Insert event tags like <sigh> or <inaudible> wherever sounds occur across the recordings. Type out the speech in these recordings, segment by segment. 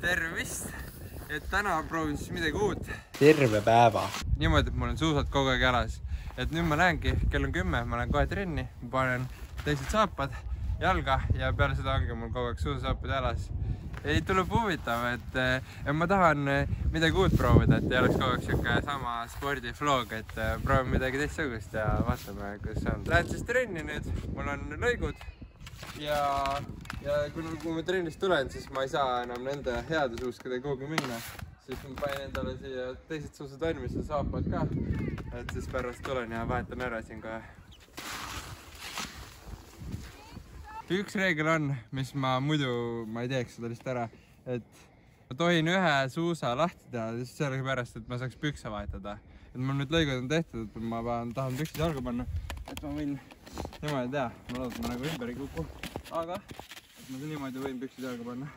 tervist! et täna proovin siis midagi uut. terve päeva. niimoodi, et mul on suusad kogu aeg jalas. et nüüd ma lähengi, kell on kümme, ma lähen kohe trenni, panen teised saapad jalga ja peale seda ongi mul kogu aeg suusasaapad jalas. ei, tuleb huvitav, et eh, ma tahan eh, midagi uut proovida, et ei oleks kogu aeg sihuke sama spordifloog, et eh, proovin midagi teistsugust ja vaatame, kuidas see on. Lähen siis trenni nüüd, mul on lõigud ja, ja kui, kui ma trennist tulen, siis ma ei saa enam nende heade suuskadega kuhugi minna. siis ma panen endale siia teised suusad valmis ja saapad ka. et siis pärast tulen ja vahetan ära siin kohe. üks reegel on, mis ma muidu, ma ei teeks seda lihtsalt ära, et ma tohin ühe suusa lahti teha lihtsalt sellepärast, et ma saaks pükse vahetada. et mul nüüd lõigud on tehtud, et ma pean, tahan püksid jalga panna, et ma võin niimoodi teha, ma loodan, et ma nagu ümber ei kuku, aga ma niimoodi võin püksid jalga panna.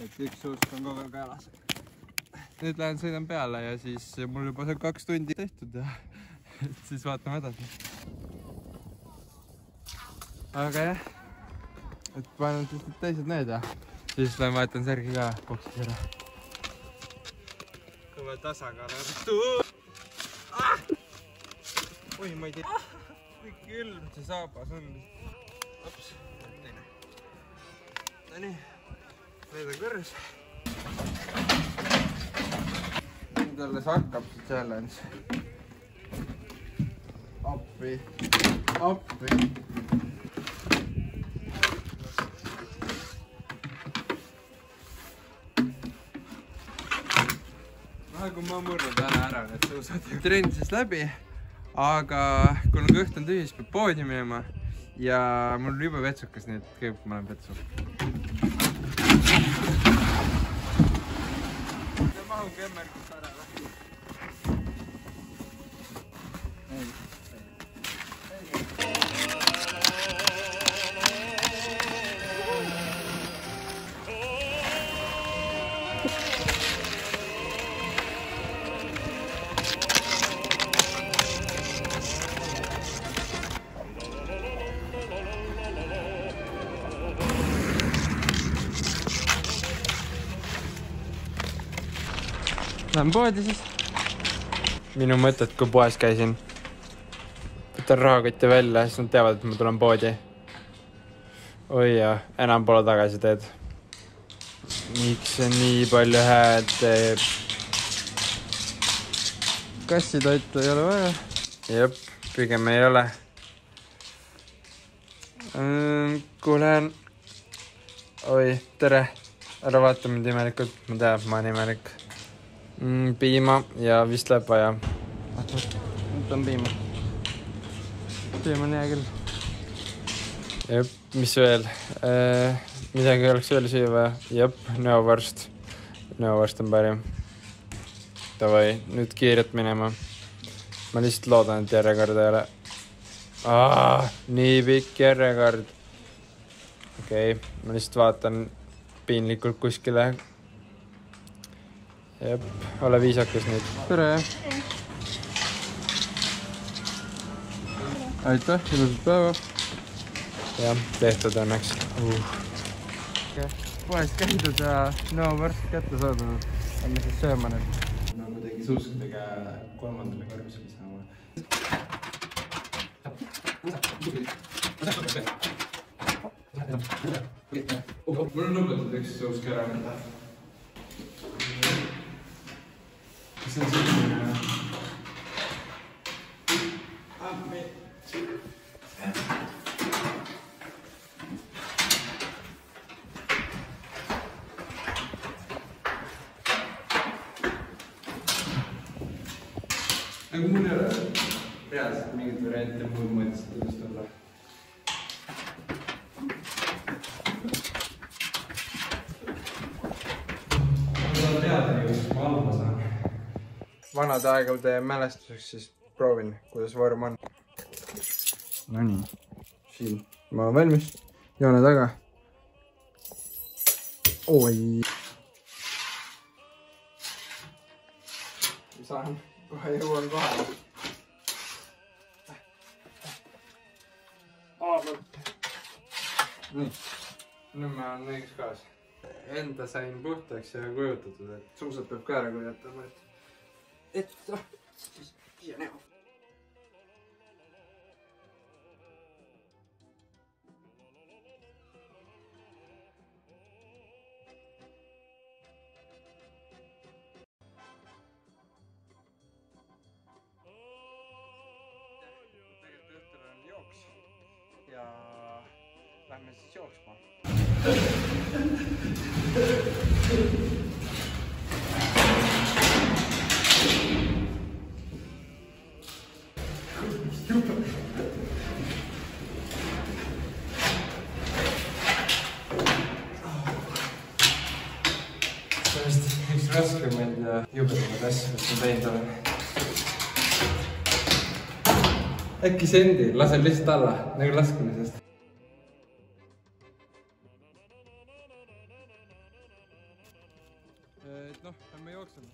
et üks suusk on kogu aeg jalas. nüüd lähen sõidan peale ja siis mul juba see kaks tundi tehtud ja <laughs> siis vaatame edasi. aga jah, et panen lihtsalt teised need ja siis lähen vahetan särgi ka boksis ära. kõva tasakaalu ah!. oi, ma ei tea kui külm see saabas on. teine. Nonii, need on kõrges. nüüd alles hakkab see challenge. appi, appi. praegu ma murran täna ära need suusad. trenn siis läbi aga kuna kõht on tühi, siis peab poodi minema ja mul on jube vetsukas, nii et kõigepealt ma lähen vetsu. mahun kemmergust ära Lähen poodi siis. minu mõtted, kui poes käisin. võtan rahakotti välja, siis nad teavad, et ma tulen poodi. oi jah, enam pole tagasiteed. miks see nii palju hääd teeb? kassitoitu ei ole vaja. jep, pigem ei ole. kuhu lähen? oi, tere. ära vaata mind imelikult, ma tean, ma olen imelik mm,. piima ja vist oot, oot, võtan piima. piim on hea küll. jep, mis veel äh,? midagi oleks veel süüa vaja? jep, näovorst. näovorst on parim. Davai, nüüd kiirelt minema. ma lihtsalt loodan, et järjekorda ei ole. nii pikk järjekord. okei okay,, ma lihtsalt vaatan piinlikult kuskile jep, ole viisakas nüüd. tere. aitäh, ilusat päeva. jah, tehtud õnneks uh.. poes käidud ja no varsti kätte saadud. lähme siis sööma nüüd. no kuidagi suuskadega kolmandale kõrgusele saama. mul on lõpetatud üks suusk ära võtta see on selline appi. aga vanade aegade mälestuseks siis proovin, kuidas vorm on. Nonii, siin ma olen valmis, joone taga. oi. saan, kohe jõuan kohale. nii, nüüd ma olen õiges kohas enda sain puhtaks ja kujutatud, et suusad peab ka ära kujutama, et, et noh, siis siia näo. tegelikult õhtul on jooks ja lähme siis jooksma. See on vist üks raskemaid ja jubedamaid asju, mis ma teinud olen. äkki sendi, lasen lihtsalt alla nagu laskemisest. et noh, lähme jooksema.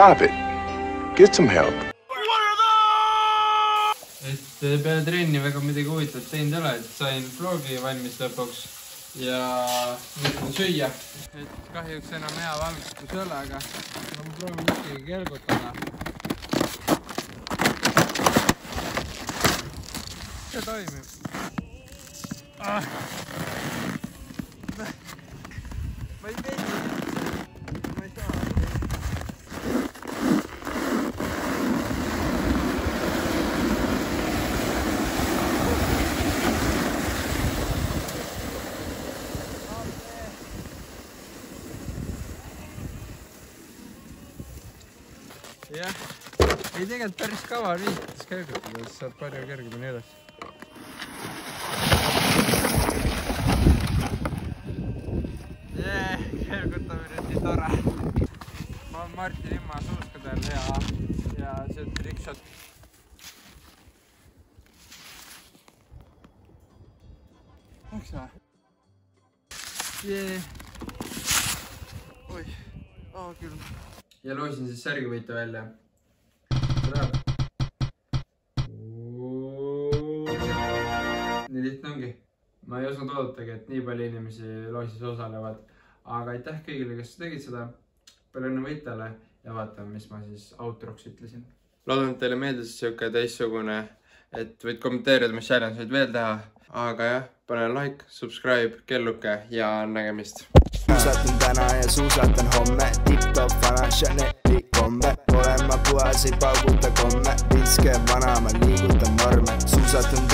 Stop it. Get some help. et peale trenni väga midagi huvitavat teinud ei ole, et sain vlogi valmis lõpuks ja nüüd on süüa. et kahjuks enam hea valgustus ei ole, aga ma proovin ikkagi kelgutada. See toimib ah.. ma ei tee, ma ei saa. jah, ei tegelikult päris kaval viitis kergutada, siis saab palju kergemini üles. Kergutamine on nii tore. ma olen Martin Imma suuskadel ja, ja see on trickshot. eks või? jee. oih, aa küll ja loosin siis särgivõitu välja. Ma ei osanud oodatagi, et nii palju inimesi loosis osalevad. aga aitäh kõigile, kes tegid seda. palju õnne võitjale ja vaatame, mis ma siis outroks ütlesin. loodan, et teile meeldis sihuke teistsugune, et võid kommenteerida, mis challenge võid veel teha. aga jah, pane like, subscribe, kelluke ja nägemist suusatan täna ja suusatan homme, tipp-topp vana Chanel'i komme. olen ma puhas, ei pauguta komme, pilske vana, ma liigutan norme, suusatan täna.